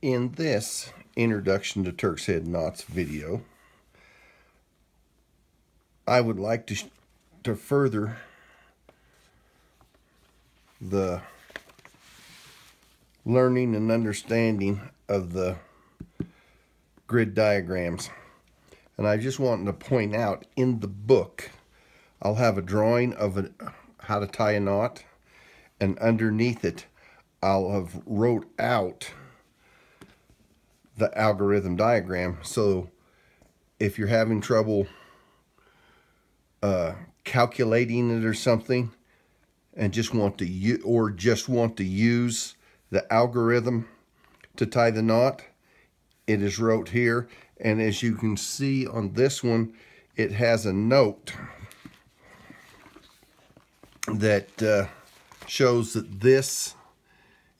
In this Introduction to Turk's Head Knots video, I would like to, to further the learning and understanding of the grid diagrams. And I just wanted to point out in the book, I'll have a drawing of a, how to tie a knot and underneath it, I'll have wrote out the algorithm diagram. So if you're having trouble uh, calculating it or something and just want to or just want to use the algorithm to tie the knot, it is wrote here. And as you can see on this one, it has a note that uh, shows that this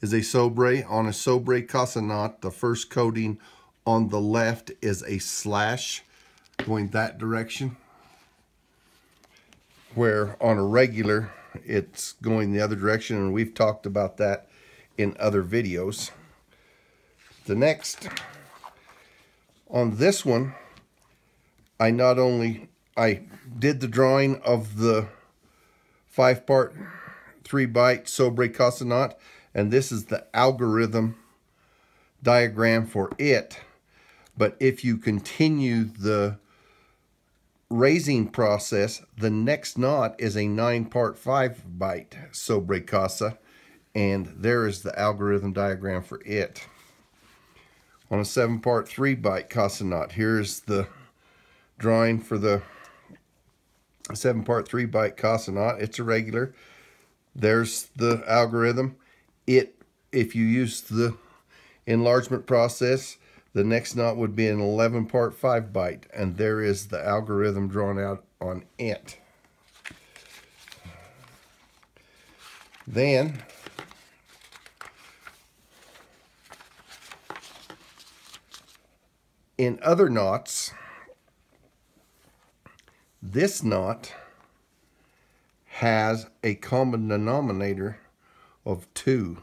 is a sobre. On a sobre casa knot, the first coating on the left is a slash going that direction. Where on a regular, it's going the other direction, and we've talked about that in other videos. The next, on this one, I not only, I did the drawing of the five part, three bight sobre casa knot, and this is the algorithm diagram for it. But if you continue the raising process, the next knot is a nine part five bight sobre casa, and there is the algorithm diagram for it. On a seven part three bight casa knot, here's the drawing for the seven part three bight casa knot. It's a regular. There's the algorithm it if you use the enlargement process the next knot would be an 11 part 5 bight and there is the algorithm drawn out on it. Then in other knots this knot has a common denominator of two.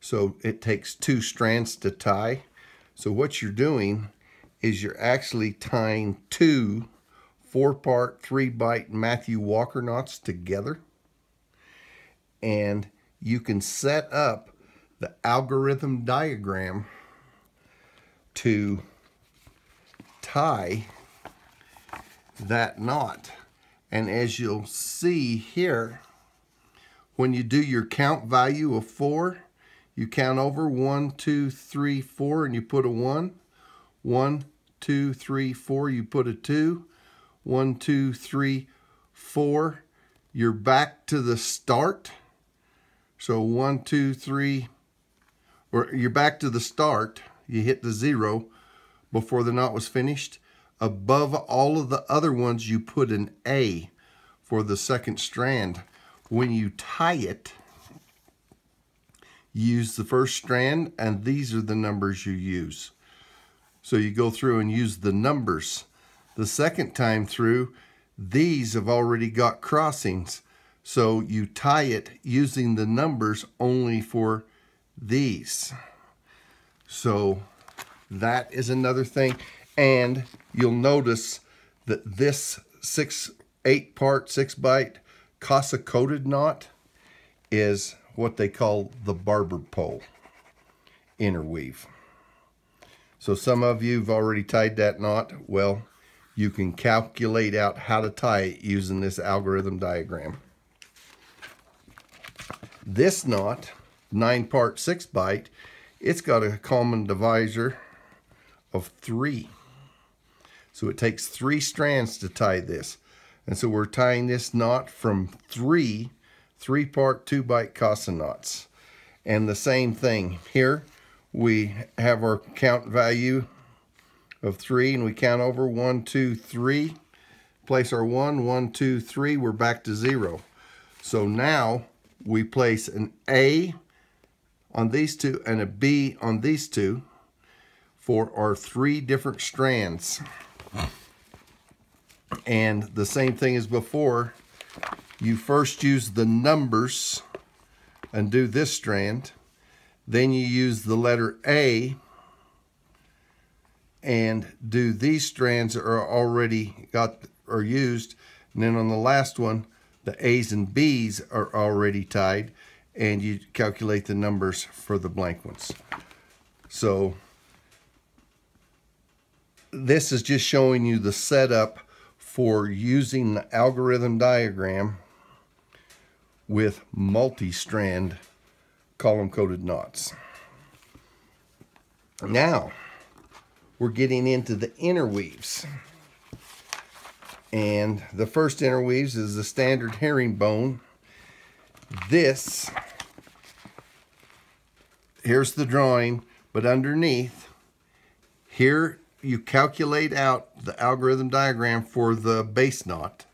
So it takes two strands to tie. So what you're doing is you're actually tying two four-part, three-bight Matthew Walker knots together. And you can set up the algorithm diagram to tie that knot. And as you'll see here, when you do your count value of four, you count over one, two, three, four, and you put a one. One, two, three, four, you put a two. One, two, three, four. You're back to the start. So one, two, three, or you're back to the start. You hit the zero before the knot was finished. Above all of the other ones, you put an A for the second strand when you tie it, use the first strand and these are the numbers you use. So you go through and use the numbers. The second time through, these have already got crossings. So you tie it using the numbers only for these. So that is another thing. And you'll notice that this six, eight part, six bight Casa coated knot is what they call the barber pole interweave. So some of you have already tied that knot. Well, you can calculate out how to tie it using this algorithm diagram. This knot, nine part six bight, it's got a common divisor of three. So it takes three strands to tie this. And so we're tying this knot from three, three part two bight casa knots. And the same thing here, we have our count value of three and we count over one, two, three. Place our one, one, two, three, we're back to zero. So now we place an A on these two and a B on these two for our three different strands. And the same thing as before, you first use the numbers and do this strand. Then you use the letter A and do these strands that are already got are used. And then on the last one, the A's and B's are already tied and you calculate the numbers for the blank ones. So this is just showing you the setup for using the algorithm diagram with multi-strand column coated knots. Now, we're getting into the interweaves. And the first interweaves is the standard herringbone. This, here's the drawing, but underneath, here you calculate out the algorithm diagram for the base knot.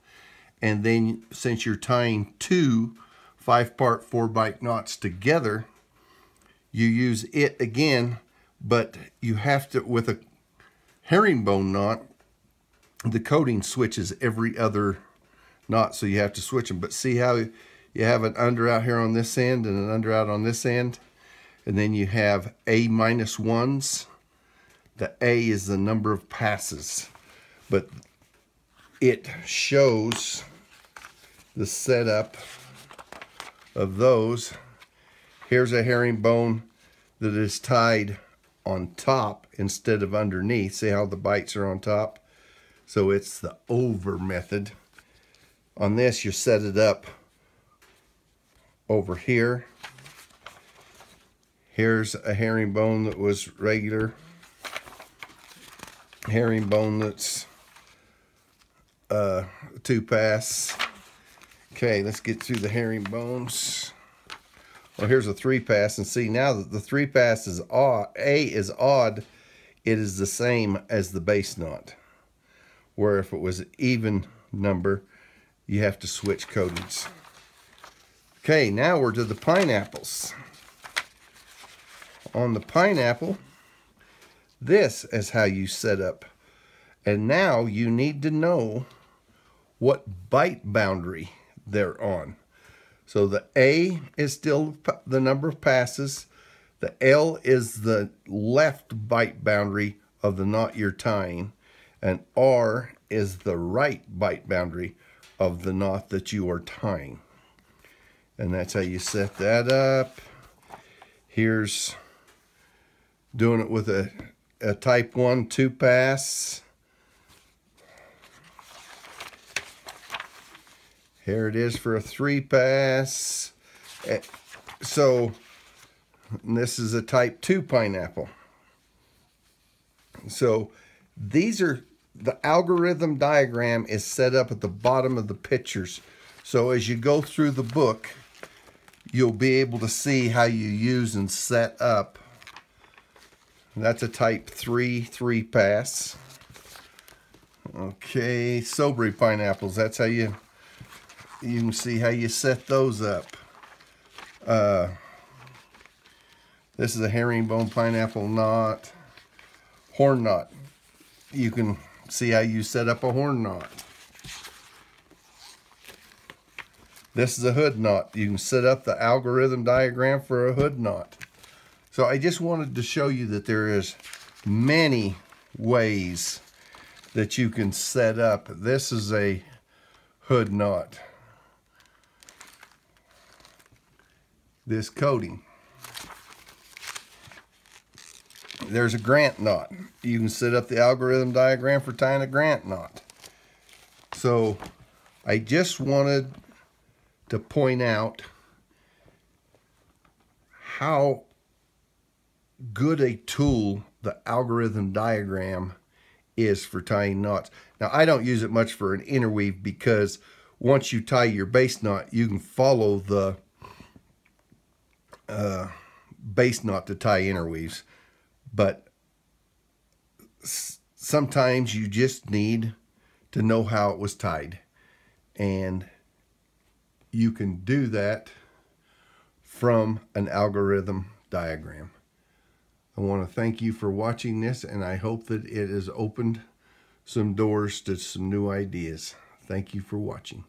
And then since you're tying two five part four bight knots together, you use it again, but you have to, with a herringbone knot, the coating switches every other knot, so you have to switch them. But see how you have an under out here on this end and an under out on this end? And then you have A minus ones the A is the number of passes, but it shows the setup of those. Here's a herringbone that is tied on top instead of underneath. See how the bights are on top? So it's the over method. On this, you set it up over here. Here's a herringbone that was regular herringbone that's uh, two pass. Okay, let's get through the herringbones. Well, here's a three pass, and see now that the three pass is odd, A is odd, it is the same as the base knot. Where if it was an even number, you have to switch coatings. Okay, now we're to the pineapples. On the pineapple, this is how you set up. And now you need to know what bight boundary they're on. So the A is still the number of passes. The L is the left bight boundary of the knot you're tying. And R is the right bight boundary of the knot that you are tying. And that's how you set that up. Here's doing it with a a type 1 two pass. Here it is for a three pass. Eh, so this is a type 2 pineapple. So these are, the algorithm diagram is set up at the bottom of the pictures. So as you go through the book, you'll be able to see how you use and set up that's a type 3 3 pass. Okay, Sobre pineapples. That's how you you can see how you set those up. Uh, this is a herringbone pineapple knot. Horn knot. You can see how you set up a horn knot. This is a hood knot. You can set up the algorithm diagram for a hood knot. So I just wanted to show you that there is many ways that you can set up. This is a hood knot. This coating. There's a grant knot. You can set up the algorithm diagram for tying a grant knot. So I just wanted to point out how good a tool the algorithm diagram is for tying knots. Now, I don't use it much for an interweave because once you tie your base knot, you can follow the uh, base knot to tie interweaves. But sometimes you just need to know how it was tied. And you can do that from an algorithm diagram. I want to thank you for watching this, and I hope that it has opened some doors to some new ideas. Thank you for watching.